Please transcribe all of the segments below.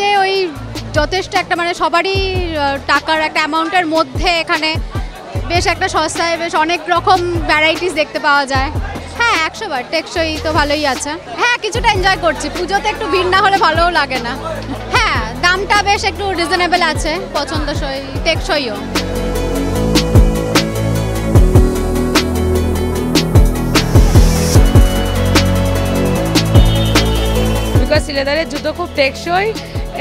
যে ওই যথেষ্ট একটা মানে সবারই টাকার একটা অ্যামাউন্টের মধ্যে এখানে বেশ একটা সস্তায় বেশ অনেক রকম ভ্যারাইটিস দেখতে পাওয়া যায়। হ্যাঁ একশো বার, টেকসই তো ভালোই আছে। হ্যাঁ কিছুটা এনজয় করছি, পুজোতে একটু ভিড় না হলে ভালোও লাগে না। হ্যাঁ দামটা বেশ একটু রিজনেবল আছে, পছন্দসই, টেকসইও। সিলেদারের জুতো খুব টেকসই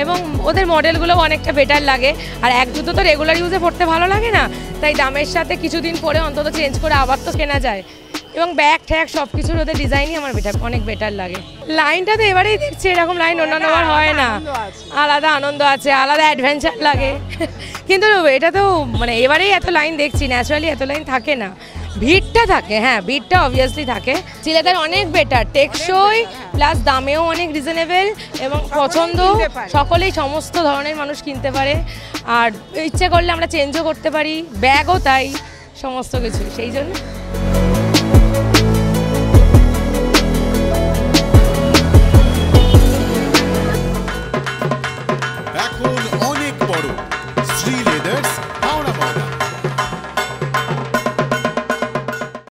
এবং ওদের মডেলগুলো অনেকটা বেটার লাগে। আর এক জুতো তো রেগুলার ইউজে পড়তে ভালো লাগে না? তাই দামের সাথে কিছুদিন পরে অন্তত চেঞ্জ করে আবার তো কেনা যায়। এবং ব্যাগ ট্যাগ সব কিছুর ওদের ডিজাইনই আমার বেটার অনেক বেটার লাগে। লাইনটা তো এবারেই দেখছি এরকম লাইন অন্যান্যবার হয় না। আলাদা আনন্দ আছে। আলাদা অ্যাডভেঞ্চার লাগে। কিন্তু এটা তো মানে এবারেই এত লাইন দেখছি ন্যাচারালি এত লাইন থাকে না। ভিড়টা থাকে হ্যাঁ ভিড়টা অবভিয়াসলি থাকে। সিলেটের অনেক বেটার টেকসই প্লাস দামেও অনেক রিজনেবল এবং পছন্দ। সকলেই সমস্ত ধরনের মানুষ কিনতে পারে। আর ইচ্ছে করলে আমরা চেঞ্জও করতে পারি ব্যাগও তাই সমস্ত কিছু। সেই জন্য